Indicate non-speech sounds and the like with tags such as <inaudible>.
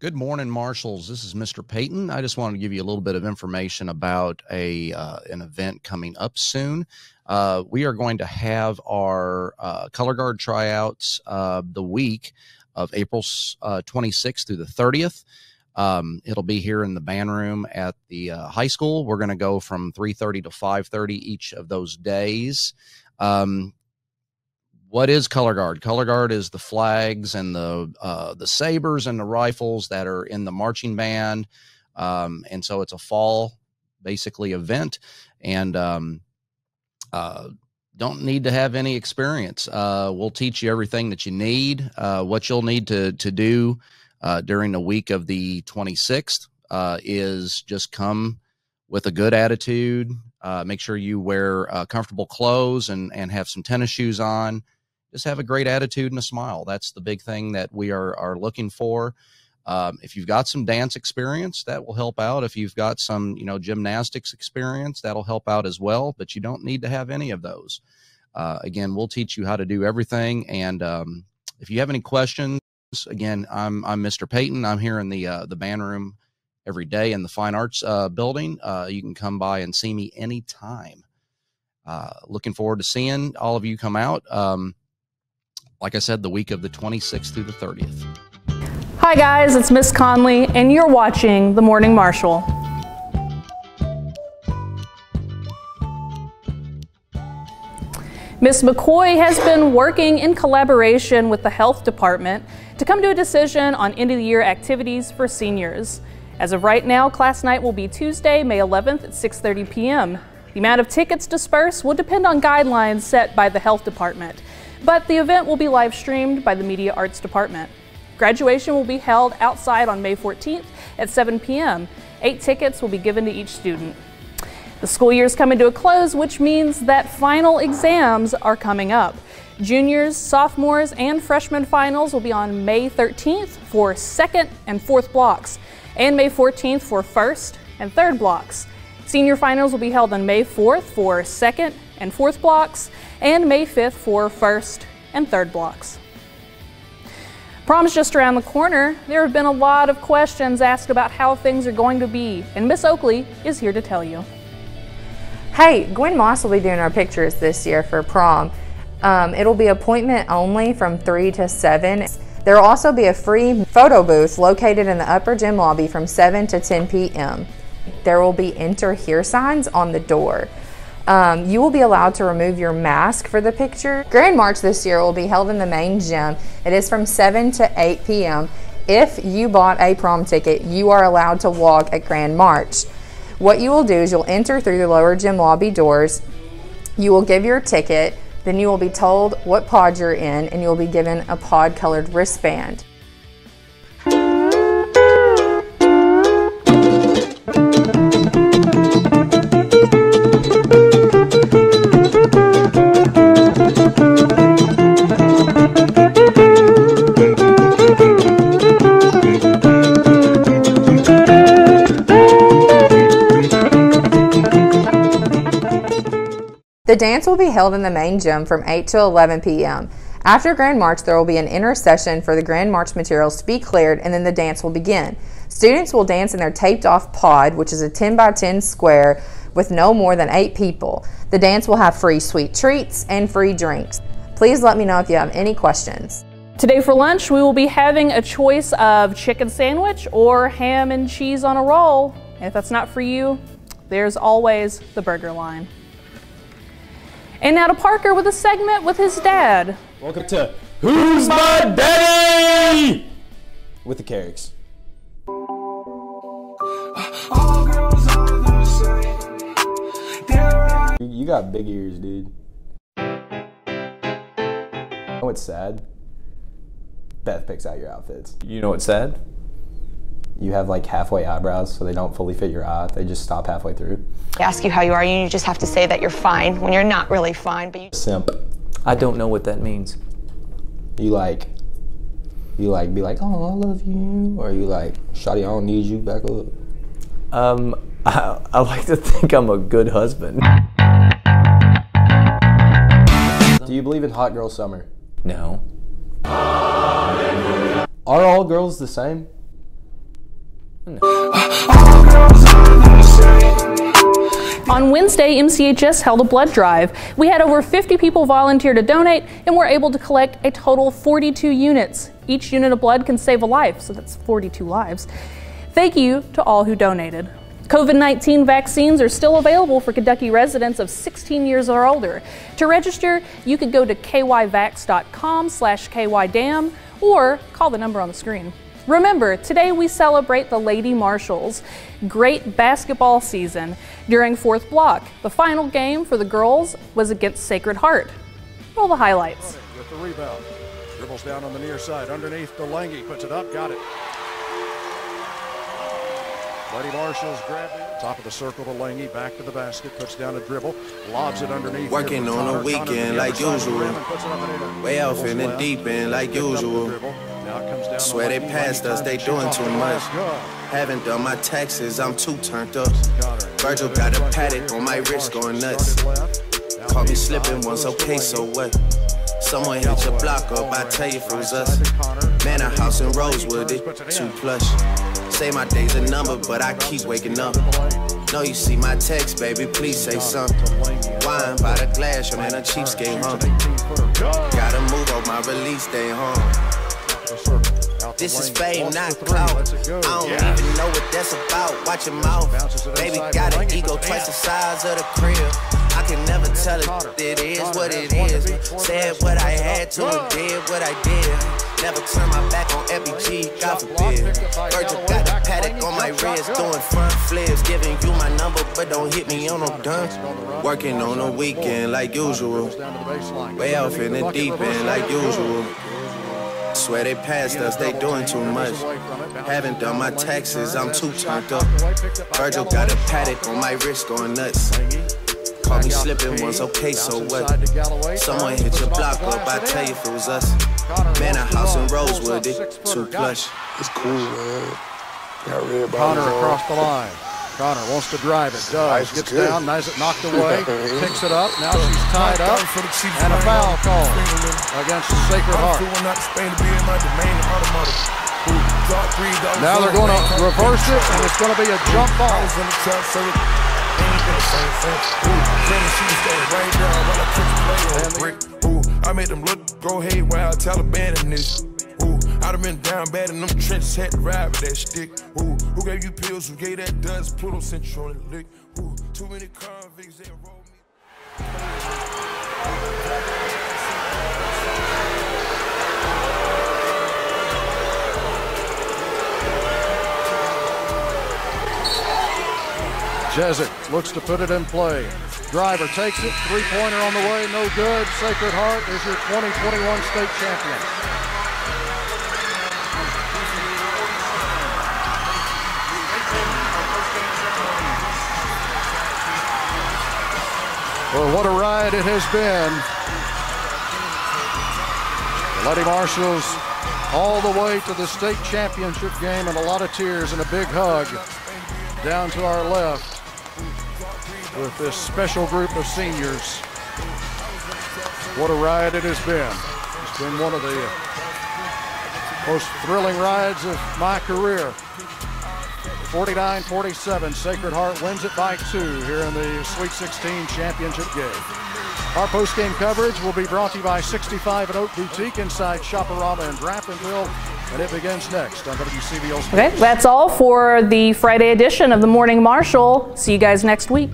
Good morning, marshals. This is Mr. Payton. I just wanted to give you a little bit of information about a uh, an event coming up soon. Uh, we are going to have our uh, color guard tryouts uh, the week of April 26th uh, through the 30th. Um, it'll be here in the band room at the uh, high school. We're going to go from 3:30 to 5:30 each of those days. Um, what is color guard? Color guard is the flags and the uh, the sabers and the rifles that are in the marching band, um, and so it's a fall basically event, and um, uh, don't need to have any experience. Uh, we'll teach you everything that you need, uh, what you'll need to to do uh, during the week of the 26th uh, is just come with a good attitude. make sure you wear comfortable clothes and and have some tennis shoes on just have a great attitude and a smile. That's the big thing that we are are looking for. Um, if you've got some dance experience, that will help out. If you've got some, you know, gymnastics experience, that'll help out as well. But you don't need to have any of those. Uh, again, we'll teach you how to do everything. And um, if you have any questions, again, I'm I'm Mr. Payton. I'm here in the uh, the band room every day in the Fine Arts uh, building. Uh, you can come by and see me anytime. Uh, looking forward to seeing all of you come out. Um, like I said, the week of the 26th through the 30th. Hi, guys, it's Miss Conley, and you're watching The Morning Marshal. Ms. McCoy has been working in collaboration with the health department to come to a decision on end of the year activities for seniors. As of right now, class night will be Tuesday, May 11th at 6:30 p.m. The amount of tickets dispersed will depend on guidelines set by the health department but the event will be live streamed by the Media Arts Department. Graduation will be held outside on May 14th at 7 p.m. Eight tickets will be given to each student. The school year is coming to a close, which means that final exams are coming up. Juniors, sophomores, and freshman finals will be on May 13th for second and fourth blocks, and May 14th for first and third blocks. Senior finals will be held on May 4th for second and fourth blocks, and May 5th for first and third blocks. Prom's just around the corner. There have been a lot of questions asked about how things are going to be, and Miss Oakley is here to tell you. Hey, Gwen Moss will be doing our pictures this year for prom. Um, it'll be appointment only from 3 to 7. There will also be a free photo booth located in the upper gym lobby from 7 to 10 p.m. There will be enter here signs on the door. Um, you will be allowed to remove your mask for the picture. Grand March this year will be held in the main gym. It is from 7 to 8 p.m. If you bought a prom ticket, you are allowed to walk at Grand March. What you will do is you'll enter through the lower gym lobby doors. You will give your ticket, then you will be told what pod you're in, and you will be given a pod colored wristband. Dance will be held in the main gym from 8 to 11 p.m. After Grand March, there will be an intercession for the Grand March materials to be cleared, and then the dance will begin. Students will dance in their taped off pod, which is a 10 by 10 square with no more than eight people. The dance will have free sweet treats and free drinks. Please let me know if you have any questions. Today for lunch, we will be having a choice of chicken sandwich or ham and cheese on a roll. If that's not for you, there's always the burger line. And now to Parker with a segment with his dad. Welcome to Who's My Daddy? With the Carricks. You got big ears, dude. You know what's sad? Beth picks out your outfits. You know what's sad? You have like halfway eyebrows, so they don't fully fit your eye. They just stop halfway through. They ask you how you are, and you just have to say that you're fine when you're not really fine. But you simp. I don't know what that means. You like, you like be like, oh, I love you, or you like, Shotty, I don't need you, back up. Um, <laughs> I, I like to think I'm a good husband. Do you believe in hot girl summer? No. Are all girls the same? On Wednesday, MCHS held a blood drive. We had over 50 people volunteer to donate and were able to collect a total of 42 units. Each unit of blood can save a life, so that's 42 lives. Thank you to all who donated. COVID 19 vaccines are still available for Kentucky residents of 16 years or older. To register, you could go to kyvax.com slash kydam or call the number on the screen. Remember, today we celebrate the Lady Marshals. Great basketball season. During fourth block, the final game for the girls was against Sacred Heart. Roll the highlights. With the rebound. Dribbles down on the near side. Underneath, Delangy puts it up. Got it. Lady Marshals grabbed it. Top of the circle to Langy. Back to the basket. Puts down a dribble. Lobs it underneath. Working here for on a Connor. weekend Connor like other side of the usual. rim and puts it up and in. Way off in the deep end like Picked up usual. Swear they passed us, they doing too much. Haven't done my taxes, I'm too turned up. Virgil got a Patek on my wrist going nuts. Caught me slipping once, okay, so what? Someone hit your block up, I tell you if it was us. Man, a house in Rosewood, it too plush. Say my day's a number, but I keep waking up. No, you see my text, baby, please say something. Wine by the glass, your man a cheapskate, huh? Gotta move on my release day, huh? This is fame, not clout. I don't even know what that's about. Watch your mouth. Baby got an ego twice the size of the crib. I can never tell it, it is what it is. Said what I had to and did what I did. Never turn my back on FBG, God forbid. Virgil got a Patek on my wrist, doing front flips. Giving you my number, but don't hit me on no dunk. Working on the weekend like usual. Way off in the deep end like usual. Swear they passed us, they doing too much. Haven't done my taxes, I'm too turned up. Virgil got a Patek on my wrist going nuts. Caught me slipping once, okay, so what? Someone hit your block up, I tell you if it was us. Man, a house in Rosewood, it too plush. It's cool, man. Got red Connor across the line. Connor wants to drive it. Does. Nice, Gets good. down. Nice it knocked away. <laughs> Picks it up. Now she's tied up. And a foul call against Sacred Heart. Now they're going to reverse it, and it's going to be a jump ball. Ooh, I made them look go haywire, Taliban in this. Ooh, I'd been down bad in them trenches, had to ride with that stick. Ooh, who gave you pills? Who gave that dust? Pluto sent you on lick. Ooh, too many convicts that rolled me. Jezik looks to put it in play. Driver takes it. Three pointer on the way. No good. Sacred Heart is your 2021 state champion. Well, what a ride it has been. The Lady Marshals all the way to the state championship game and a lot of tears and a big hug down to our left with this special group of seniors. What a ride it has been. It's been one of the most thrilling rides of my career. 49-47, Sacred Heart wins it by two here in the Sweet 16 championship game. Our post-game coverage will be brought to you by 65 and Oak Boutique inside Shoparama in Draffenville, and it begins next on WCBL Sports. Okay, that's all for the Friday edition of the Morning Marshal. See you guys next week.